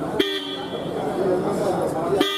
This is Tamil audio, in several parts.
Thank you.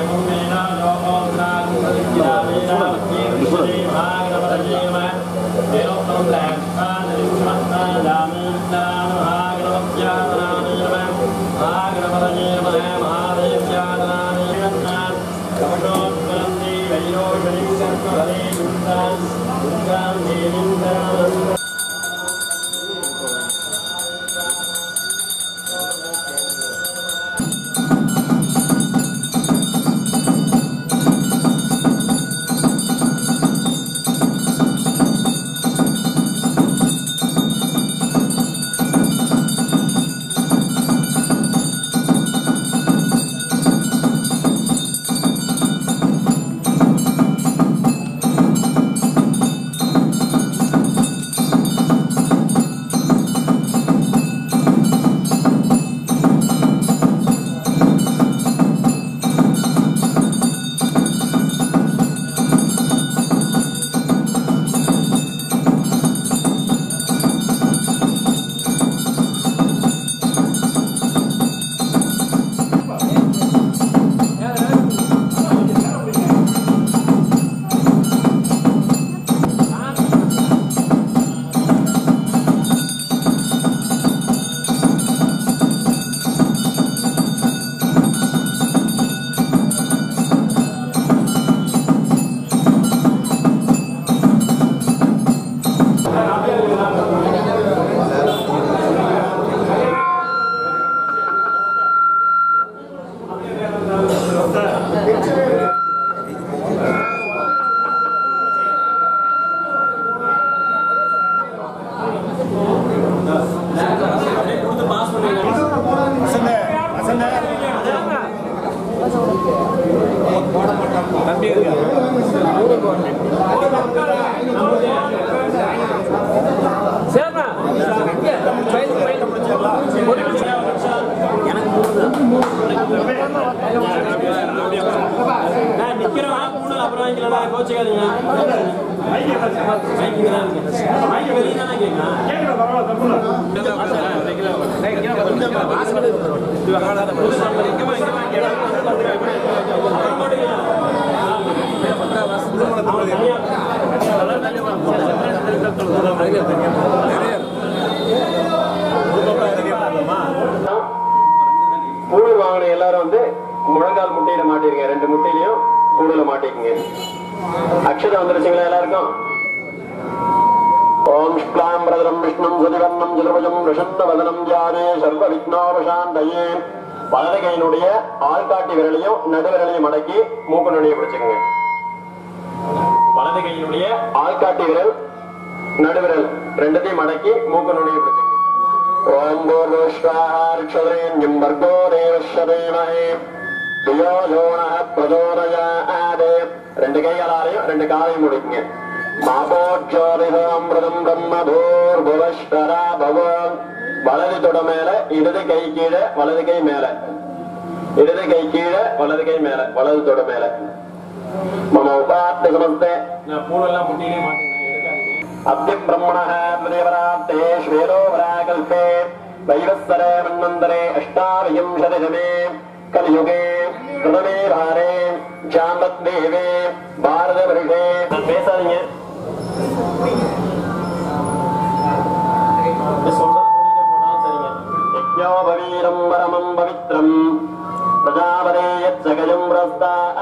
வாசல் இருக்கு வாங்க வாங்க கூடு வாங்கின எல்லாரும் வந்து முழங்கால் முட்டையில மாட்டிருங்க. ரெண்டு முட்டையிலையும் கூடுல மாட்டிக்கங்க. அக்ஷதம் வந்துருச்சுங்களா எல்லாருக்கும்? ஓம் ஸ்லாம் பிரதரம் விஷ்ணும் சுதிவர்ணம் ஜலபஜம் ரிஷந்த வதனம் ஜாதே சர்வ விக்னோபசாந்தயே வலது கையினுடைய ஆள்காட்டி விரலையும் நடுவிரலையும் அடக்கி மூக்கு நுழைய பிடிச்சுக்கோங்க. வலது கையினுடைய ஆள்காட்டி விரல் நடுவிரல். ரெண்டுத்தையும் மடக்கி மூக்க நுழைய பிடிச்சுக்கோங்க ஓம் பூர்வஸ்வாஹாரிக்ஷதேன்யம் வர்கோ தேவஸ்வதேமஹே தியோ யோனः பிரச்சோதயாதே ரெண்டு கைகளாலையும் ரெண்டு காலையும் முடிக்குங்க. மாபோஜோதிசாமிரதம் பிரம்ம பூர்புவஸ்வரா பவன் வலது தொட மேல இடது கை கீழே வலது கை மேல. இடது கை கீழே வலது கை மேல வலது தொட மேல. மம உபாத்த சமஸ்தே நான் பூவெல்லாம் முட்டிலே अभ्यब्रह्मणः मृदेवराब्दे श्वेलोवराकल्पे वैवत्सरे मन्वन्तरे अष्टाविंशतिशमे कलियुगे कृतमे भारे जाम्बद्देवे भारतवर्षे। हाँ,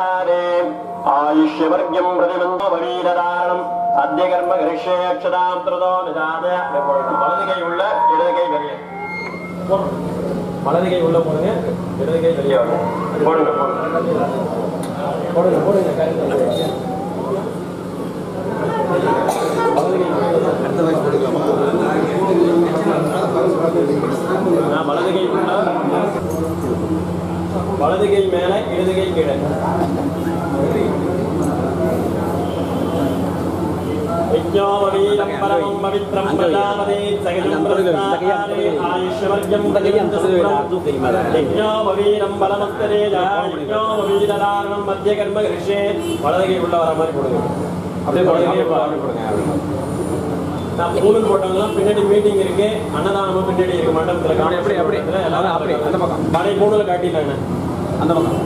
ஆனேன் ஆயுஷ்யவர்க்கியம் பிரதிபந்தோ பவீரதாரணம் சத்திய கர்ம கிருஷேயக்ஷதாம் திருதோ நிதான வலதுகை உள்ள இடதுகை வெளியே போடுங்க இடதுகை வெளியே வரும் யஜ்ஞோபவீரம் பலமஸ்தரேஜா யஜ்ஞோபவீரதாரணம் மத்திய கர்ம கிருஷ்யே வலது கை உள்ள வர மாதிரி போடுங்க அப்படியே வலது கை அப்படி போடுங்க நான் மூணு போட்டவங்களாம் பின்னாடி மீட்டிங் இருக்கு. அன்னதானமும் பின்னாடி இருக்கு. மண்டபத்துல அப்படி, அப்படி. எல்லாரும் அப்படி, அந்த பக்கம். கடை மூணுல காட்டிட்டாங்க. அந்த பக்கம்